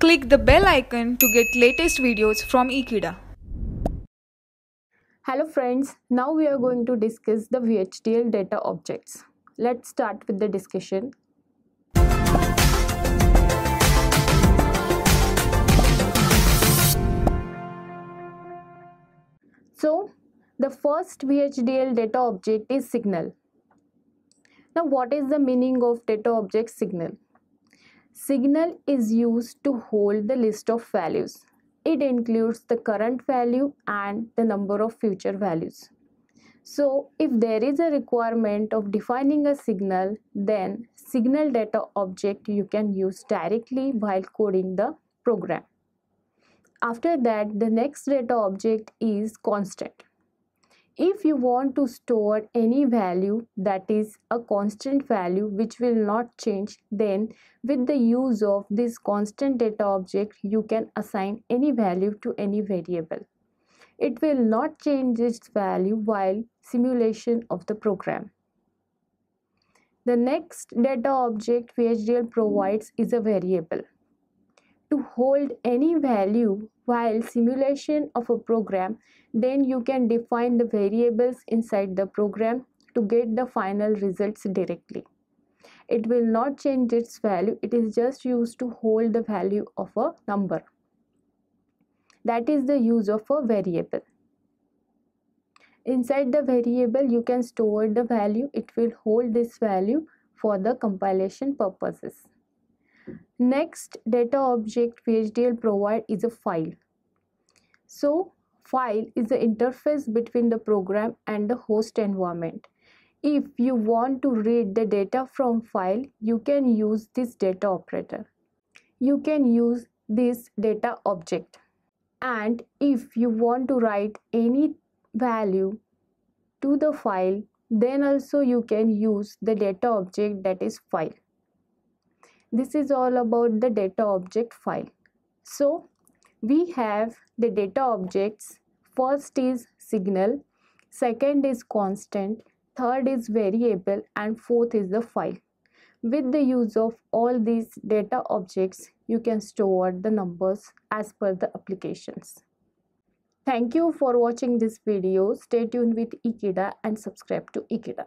Click the bell icon to get latest videos from Ekeeda. Hello friends, now we are going to discuss the VHDL data objects. Let's start with the discussion. So, the first VHDL data object is signal. Now, what is the meaning of data object signal? Signal is used to hold the list of values. It includes the current value and the number of future values. So, if there is a requirement of defining a signal, then signal data object you can use directly while coding the program. After that, the next data object is constant. If you want to store any value that is a constant value which will not change, then with the use of this constant data object, you can assign any value to any variable. It will not change its value while simulation of the program. The next data object VHDL provides is a variable to hold any value while simulation of a program then you can define the variables inside the program to get the final results directly. It will not change its value. It is just used to hold the value of a number. That is the use of a variable. Inside the variable you can store the value. It will hold this value for the compilation purposes Next data object VHDL provide is a file. So file is the interface between the program and the host environment. If you want to read the data from file, you can use this data operator. You can use this data object. And if you want to write any value to the file, then also you can use the data object that is file this is all about the data object file. So we have the data objects. First is signal second is constant third is variable and fourth is the file. With the use of all these data objects you can store the numbers as per the applications. Thank you for watching this video. Stay tuned with Ekeeda and subscribe to Ekeeda